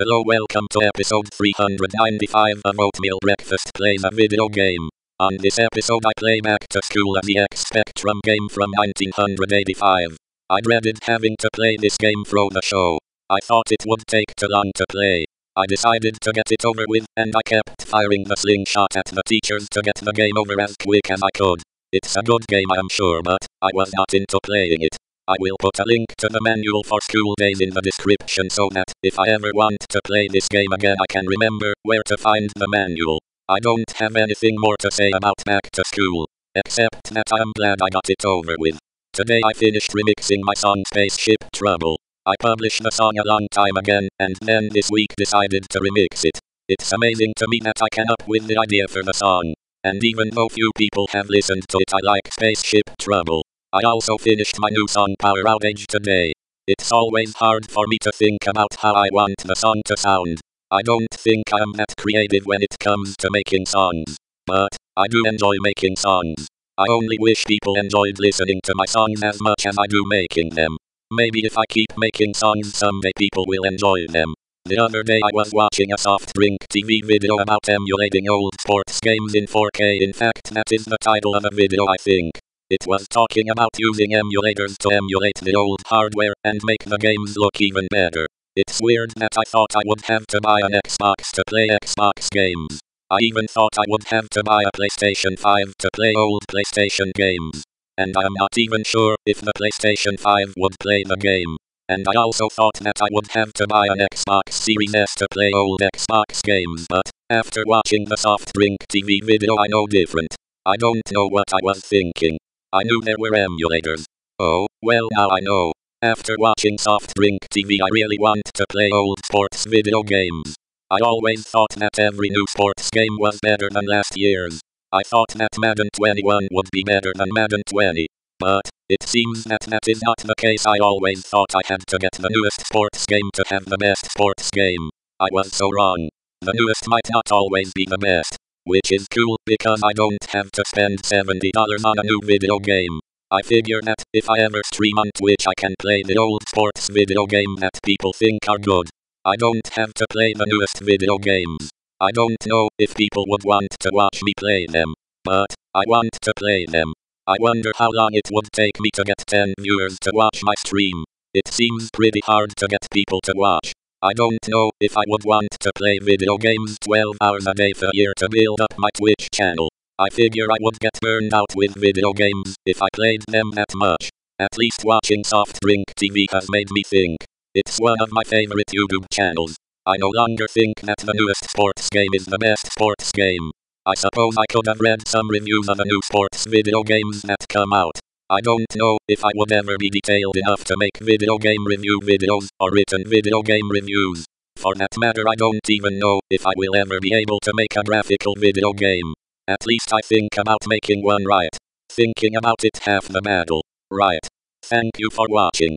Hello, welcome to episode 395 of Oatmeal Breakfast Plays a Video Game. On this episode, I play Back to Skool, a ZX Spectrum game from 1985. I dreaded having to play this game through the show. I thought it would take too long to play. I decided to get it over with, and I kept firing the slingshot at the teachers to get the game over as quick as I could. It's a good game, I'm sure, but I was not into playing it. I will put a link to the manual for Skool Daze in the description so that, if I ever want to play this game again I can remember where to find the manual. I don't have anything more to say about back to skool, except that I am glad I got it over with. Today I finished remixing my song Spaceship Trouble. I published the song a long time again, and then this week decided to remix it. It's amazing to me that I came up with the idea for the song. And even though few people have listened to it I like Spaceship Trouble. I also finished my new song Power Outage today. It's always hard for me to think about how I want the song to sound. I don't think I'm that creative when it comes to making songs. But, I do enjoy making songs. I only wish people enjoyed listening to my songs as much as I do making them. Maybe if I keep making songs someday people will enjoy them. The other day I was watching a soft drink TV video about emulating old sports games in 4K. In fact, that is the title of a video I think. It was talking about using emulators to emulate the old hardware and make the games look even better. It's weird that I thought I would have to buy an Xbox to play Xbox games. I even thought I would have to buy a PlayStation 5 to play old PlayStation games. And I'm not even sure if the PlayStation 5 would play the game. And I also thought that I would have to buy an Xbox Series S to play old Xbox games but, after watching the soft drink TV video I know different. I don't know what I was thinking. I knew there were emulators. Oh, well now I know. After watching Soft Drink TV I really want to play old sports video games. I always thought that every new sports game was better than last year's. I thought that Madden 21 would be better than Madden 20. But, it seems that that is not the case I always thought I had to get the newest sports game to have the best sports game. I was so wrong. The newest might not always be the best which is cool because I don't have to spend $70 on a new video game. I figure that if I ever stream on Twitch I can play the old sports video game that people think are good. I don't have to play the newest video games. I don't know if people would want to watch me play them, but I want to play them. I wonder how long it would take me to get 10 viewers to watch my stream. It seems pretty hard to get people to watch. I don't know if I would want to play video games 12 hours a day for a year to build up my Twitch channel. I figure I would get burned out with video games if I played them that much. At least watching Soft Drink TV has made me think. It's one of my favorite YouTube channels. I no longer think that the newest sports game is the best sports game. I suppose I could have read some reviews of the new sports video games that come out. I don't know if I would ever be detailed enough to make video game review videos or written video game reviews. For that matter I don't even know if I will ever be able to make a graphical video game. At least I think about making one right. Thinking about it half the battle. Right. Thank you for watching.